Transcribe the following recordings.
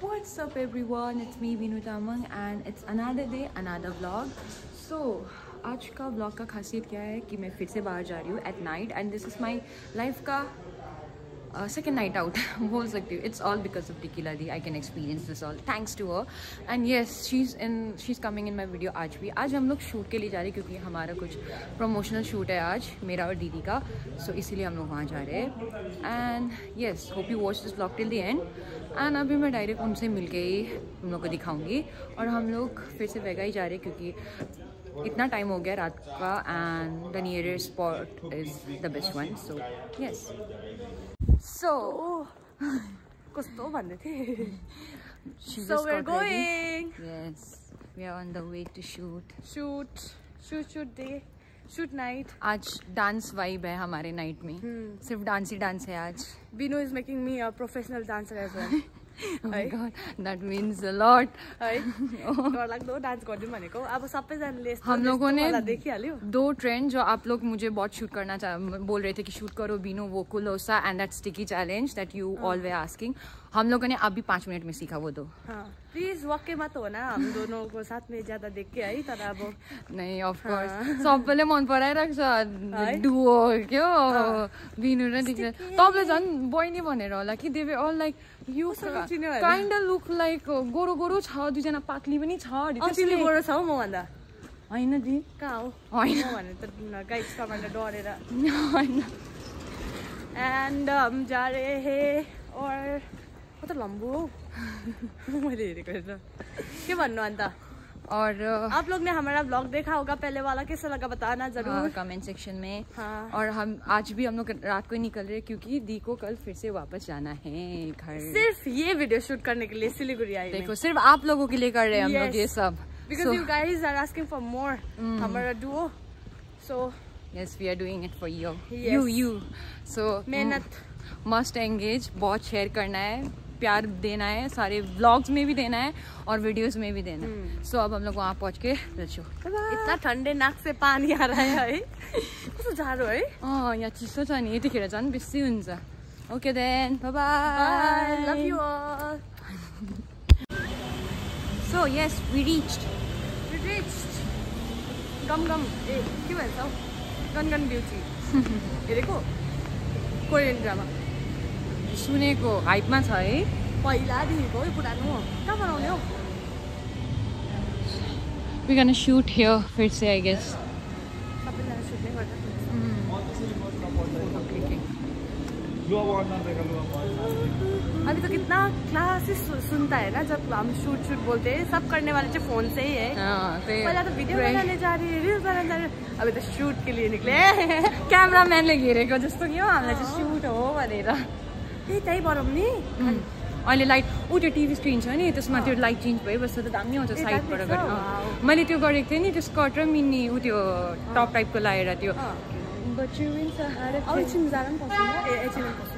What's up everyone? It's me Vinu Tamang and it's another day, another vlog. So आज का vlog का खासियत क्या है कि मैं फिर से बाहर जा रही हूँ at night and this is my life का सेकेंड नाइट आउट बोल सकती हूँ। It's all because of tequila the I can experience this all thanks to uh and yes she is in she is coming in my video आज भी। आज हम लोग shoot के लिए जा रहे हैं क्योंकि हमारा कुछ प्रमोशनल शूट है आज मेरा और दीदी का। सो so, इसीलिए हम लोग वहाँ जा रहे हैं। And yes hope you watch this blog till the end and अभी मैं डायरेक्ट उनसे मिल के ही उन लोग को दिखाऊँगी। और हम लोग फिर से वेगा ही जा रहे हैं क्योंकि इतना टाइम हो गया रात का। And the nearest spot is the best one so yes So, कस्तो to bande the. So we're going. ready. Yes, we are on the way to shoot. shoot shoot shoot day shoot night आज dance vibe है हमारे night में hmm. सिर्फ़ dance ही dance है आज Bino is making me a professional dancer as well Oh my है? god, that means a lot. है। डरलाग्दो डान्स गरिदिउँ भनेको। अब सबैजनाले हम लोगों ने देखिहाल्यो। दो ट्रेंड जो आप लोग मुझे बहुत शूट करना चाह बोल रहे थे कि शूट करो Bino वोकुलोसा and that sticky challenge that you all we asking हम लोगों ने अभी पाँच मिनट में सीखा वो दो। प्लिज वाक्यमा त हो न हम दोनों साथ में ज्यादा देख के है। तर अब नहीं अफ कोर्स सबैले मन पराइरहेको छ डुओ क्या? बिनु र टिक्छ तपाईँले झन् बहिनी भनेर होला कि देवे all like you? Kind look like गोरो गोरो छ दुईजना पातली पनि छ अरे गोरो छौ म भन्दा होइन दि कहाँ हो होइन। भने त गाइड कमान्डर डरेर होइन एन्ड हम जा रहे हैं और कता लम्बू हो। मैले हेरेको हेर्न के भन्नु अन्त और आप लोग ने हमारा ब्लॉग देखा होगा पहले वाला कैसा लगा बताना ज़रूर। कमेंट सेक्शन में। हाँ। और हम आज भी हम लोग रात को ही निकल रहे हैं क्योंकि दी को कल फिर से वापस जाना है घर। सिर्फ़ ये वीडियो शूट करने के लिए सिलीगुड़ी आई देखो सिर्फ़ आप लोगों के लिए कर रहे हैं हम लोग ये सब। Because you guys are asking for more हमारा duo so yes we are doing it for you you you so मेहनत मस्ट एंगेज बहुत शेयर करना है। प्यार देना है सारे व्लॉग्स में भी देना है और वीडियोस में भी देना है। सो अब हम लोग वहाँ पहुँच के रचो। इतना ठंडे नाक से पानी आ रहा है है कस्तो जाडो है अँ यहाँ चिसो छ नि यतिखेर झन् बेसी हुन्छ okay then Love you so yes we reached We reached. गम गम ए के भन्छ हौ? गन गन ब्युटी हेरेको कोरियन ड्रामा सुनेको हाइपमा छ है पहिलादेखिको है पुरानो हो कहाँ बनाउने हौ वी गन सुट हियर फिर से आई गेस सबैजना सुत्ने गर्दा अभी तो कितना क्लासेस सुनता है ना जब हम शूट शूट बोलते हैं सब करने वाले जो फ़ोन से ही है पहला तो वीडियो बनाने जा रही है रील्स बनाने जा रही है अभी तो शूट के लिए निक्ले क्यामराम्यानले घेरेको जस्तो कि हो हामीलाई चाहिँ सुट हो भनेर त्यही त्यही बनाउँ नि। अहिले लाइट ऊ त्यो टिभी स्क्रिन छ नि त्यसमा त्यो लाइट चेन्ज भइबस्छ त दामी आउँछ साइडबाट। अँ। मैले त्यो गरेको थिएँ नि त्यो स्कर्ट र मिनी ऊ त्यो टप टाइपको लगाएर त्यो।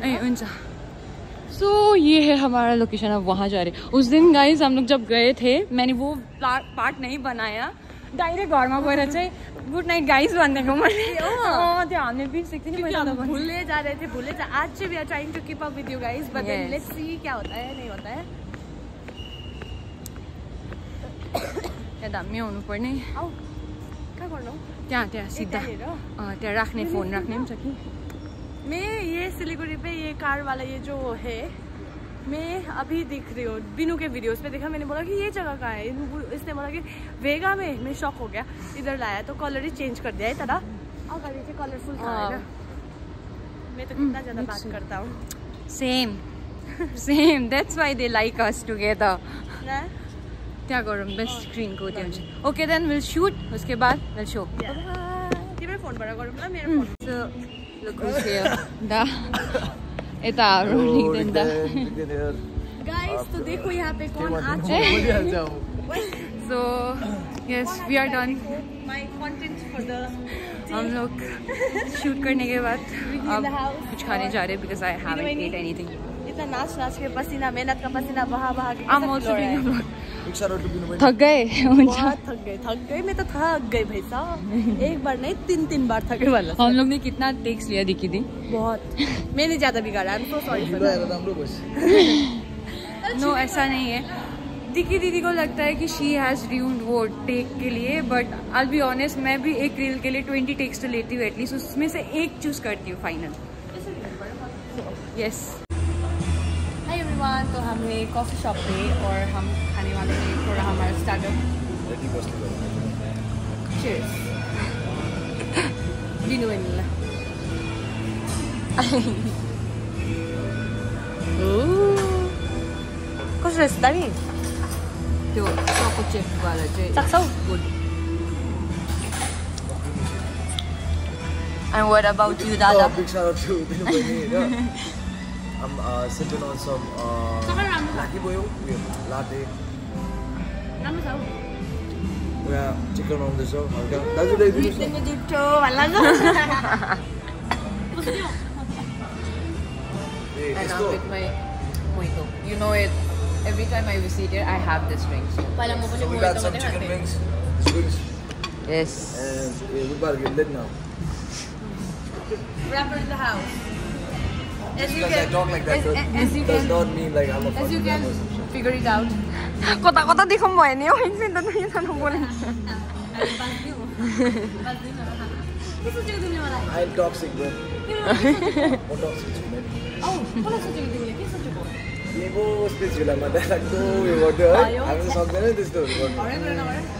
ए हुन्छ। सो ये है हमारा लोकेशन अब वहाँ जा रहे उस दिन गाइज हम लोग जब गए थे मैंने वो पार्ट नहीं बनाया। डाइरेक्ट घरमा गएर चाहिँ गुड नाइट गाइज भनिदिएको मैले। त्यो हामीले बिर्सेको थिएँ नि मैले हम तपाईँलाई। भूलने जा आज से we are trying to keep up with you guys but. Let's see क्या होता है नहीं होता है। त्यहाँ दामी हुनुपर्ने आओ कहाँ गर्नु? त्यहाँ त्यहाँ सिधा। त्यहाँ राख्ने फोन राख्ने पनि छ कि। मैं ये सिलीगुड़ी पे ये कार वाला ये जो है मैं अभी दिख रही हूँ बिनू के वीडियोस पे देखा मैंने बोला कि ये जगह कहाँ है? इसने बोला कि वेगा में मैं शॉक हो गया। इधर लाया तो कलर ही चेंज कर दिया है तरह। अगाडि चाहिँ कलरफुल था हाँ। होइन मैं तो कितना ज़्यादा बात करता हूँ। Same same that's why they like us together ना? त्यहाँ गरौँ बेस्ट स्क्रिनको त्यो हुन्छ ओके देन विल सुट उसके बाद विल शो फोनबाट गरौँ ल मेरो फ़ोन यता हाम्रो गाइस तो देखो यहाँ पे कौन आ चुका so yes we are done my content for the हम लोग शूट करने के बाद अब कुछ खाने जा रहे हैं because I haven't eat anything इतना नाच नाच के पसीना मेहनत का पसीना बहा बहा के आई एम आल्सो थक गए थक गए. थक गए? मैं तो थक गई भाई साहब. एक बार नहीं तीन तीन बार थके वाला हम लोग ने कितना टेक्स लिया दिखी थी? बहुत. मैंने ज़्यादा बिगाड़ा. I am so sorry no ऐसा नहीं है. दिकी दीदी को लगता है कि शी हैज़ र्यून्ड वो टेक के लिए बट आई बी ऑनेस्ट मैं भी एक रील के लिए ट्वेंटी टेक्स तो लेती हूँ एटलीस्ट उसमें से एक चूज़ करती हूँ फाइनल यस एवरीवन तो हम हैं कॉफ़ी शॉप पे और हम खाने वाले हैं थोड़ा हमारा स्टार्टअप चीयर्स vanilla. कस्तो रहेछ दामी त्यो चोको चिपवाला चाहिँ सक्छौ good And what about you, Dada? I'm uh, sipping on some uh, laki boyo with latte. Yeah, chicken on the show. Okay. That's what I do. Chicken on the show. Wala na. You know it. Every time I visit here, I have this drink. So, so we got some chicken wings. Yes. And yeah, we about to get lit now. Wrapper in the house. because can, I talk like that, as, so as you does can, not mean like I'm a As you can figure it out. कता कता देखाउँ भयो नि हौ एकछिन त नयाँ सानो बोल्नु I'm toxic, bro. I'm toxic, man. Oh, what are you doing? What are you doing? लेबो स्पेस झुलामा त्यहाँ लाग्दो उयो गर्थ्यो है हामी सक्दैन त्यस्तोहरू गर्नु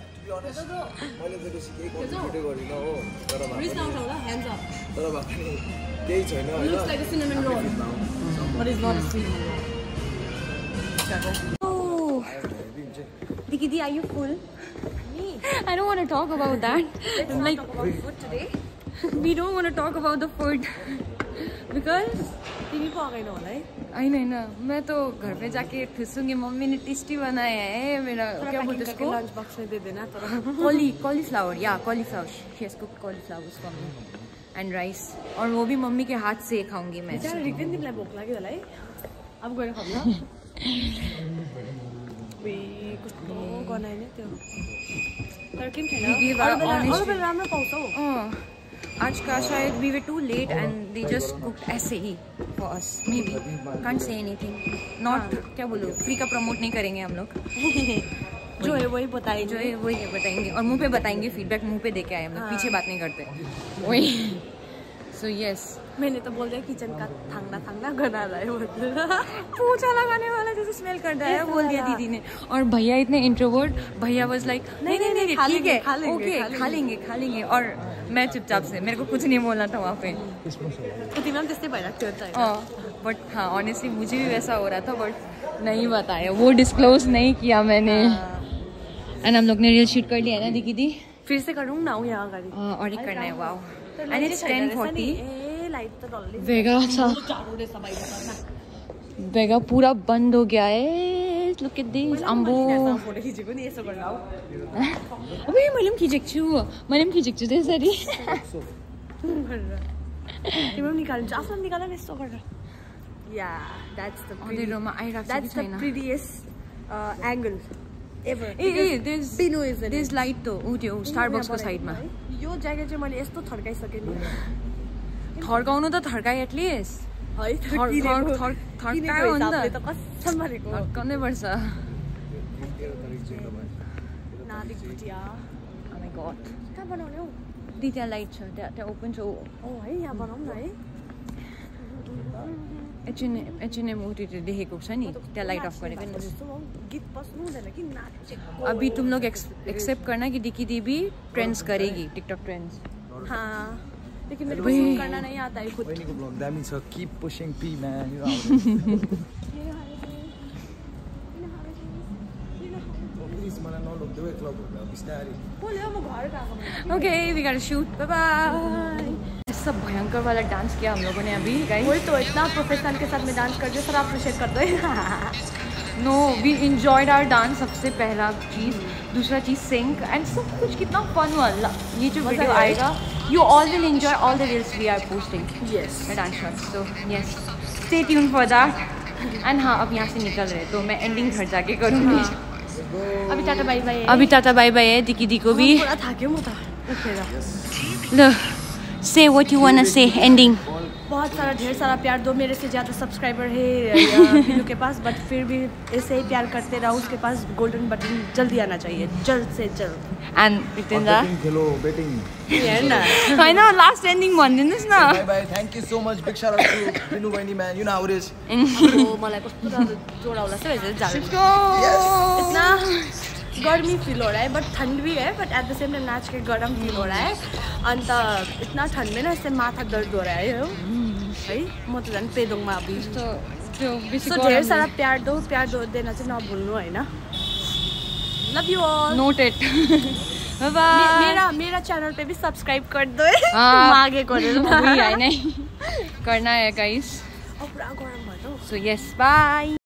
देखाइराख्यो मैले त बेसी केही कन्ट्रिब्युटै गरिनँ हो तर भए रिस पनि नउठाउ ल ह्यान्ड्स अप तर भए पनि केही छैन होइन looks like a cinnamon roll but it's not a cinnamon roll Dikidi, are you full? I don't want to talk about that. like, food today we don't want to talk about the food Because तिमी पकाएन होला है होइन होइन मैं तो घर पे जाके ठुसूँगी मम्मी ने टेस्टी बनाया है मेरा क्या बोलते उसको? लन्च बक्स में दे देना तर कॉली कॉलीफ्लावर या cauliflower she has cooked cauliflower for me and rice और वो भी मम्मी के हाथ से खाऊँगी मैं। बिचारा तिमीलाई भोक लाग्यो होला है अब गएर ल कस्तो नि त्यो तर केही छैन राम्रो पाउँछ हौ। आज का शायद we way too late and they just cook ऐसे ही for us maybe can't say anything not क्या बोलो? फ्री का प्रमोट नहीं करेंगे हम लोग. जो है वही बताएँगे. जो है वही बताएँगे और मुँह पे बताएँगे फीडबैक मुँह पे देके आए हम लोग. पीछे बात नहीं करते. वही. सो यस मैंने तो बोल दिया किचन का थांगना थांगना गना रहा है मतलब पोछा लगाने वाला जैसे स्मेल करता है बोल दिया दीदी ने। और भैया इतने इंट्रोवर्ट भैया वाज लाइक नहीं नहीं नहीं खा ठीक लेंगे, है खा लेंगे, ओके खा लेंगे। खा लेंगे। और मैं चुपचाप से मेरे को कुछ नहीं बोलना था वहाँ पे। तो त होइन? बट हाँ। ऑनेस्टली मुझे भी वैसा हो रहा था बट नहीं बताया। वो डिस्क्लोज नहीं किया मैंने। एंड हम लोग ने रील शूट कर लिया है ना दीदी दी? फिर से गरौँ ना यहाँ अगाडि और एक करना है वाओ लाइट त डल्लै वेगा। वेगा पूरा बंद हो गया है. लुक एट दिस अबे. मैले पनि खिचेको छु मैले पनि खिचेको छु त्यसरी तिम्रो पनि निकालिन्छ आफ्नो निकाल न यस्तो गरेर या द्याट्स द अँधेरोमा आइरहेको छ कि छैन एङ्गल एभर लाइट त ऊ त्यो स्टारबक्सको साइडमा यो ज्याकेट चाहिँ मैले यस्तो थर्काइसकेँ थर्काउनु त थर्काएँ एटलिस्ट थर्काउनै पर्छ लाइट छ त्यहाँ त्यहाँ ओपन छ है यहाँ न है एचएनएम एचएनएम ओटिटी देखेको छ नि त्यहाँ लाइट अफ गरेको नि गीत बस्नु हुँदैन कि नाचेको अभी तुम लोग एक्सेप्ट करना कि दिकी दी ट्रेंड्स करेगी टिकटॉक ट्रेंड्स हाँ लेकिन मेरे को करना नहीं आता है खुद छ किप पुसिङ पी म्यान प्लिज मलाई नलोग्देऊ है क्लबहरूमा बिस्तारै बोल्यो सब भयंकर वाला डांस किया हम लोगों ने अभी गाइस वही तो इतना प्रोफेशनल के साथ में डांस कर दिया सर आप अप्रिशिएट कर दो। No we enjoyed our dance सबसे पहला चीज़। दूसरा चीज़ सिंक एंड सब कुछ कितना फन हुआ। ये जो वीडियो आएगा you all will enjoy all the reels we are posting yes dance so yes stay tune for that and हाँ अब यहाँ से निकल रहे तो मैं एंडिंग घर जाके करूँगी। अभी टाटा बाई बाई अभी टाटा बाय बाय है दिकी दी को भी। पुरा थाक्यो say what you want say ending बहुत सारा ढेर सारा प्यार दो मेरे से ज़्यादा सब्सक्राइबर है या के पास बट फिर भी ऐसे ही प्यार करते रहो उसके पास गोल्डन बटन जल्दी आना चाहिए जल्द से जल्द प्रितेन्दा Betting खेलो betting. हेर होइन लास्ट एन्डिङ भनिदिनुहोस् न Bye bye. Thank you so much. Big shout out to Binu Vaini man. You know how it is. मलाई कस्तो डर जोडाउला से वैसे जाडो इतना गर्मी फील हो रहा है बट ठंड भी है but at the same time नाच के गर्म फील हो रहा है। अन्त इतना ठंड में ना इससे माथा दर्द हो रहा है हो है म त झन् पेदोङमा अभी त्यो सो ढेर सारा प्यार दो प्यार दो देना चाहिँ नभुल्नु होइन लभ यु ऑल नोटेड मे- बाई मेरा मेरा चैनल पे भी सब्सक्राइब कर दो। वही होइन करना है गाइस पुरा गरम भयो सो यस बाई